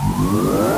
Whoa.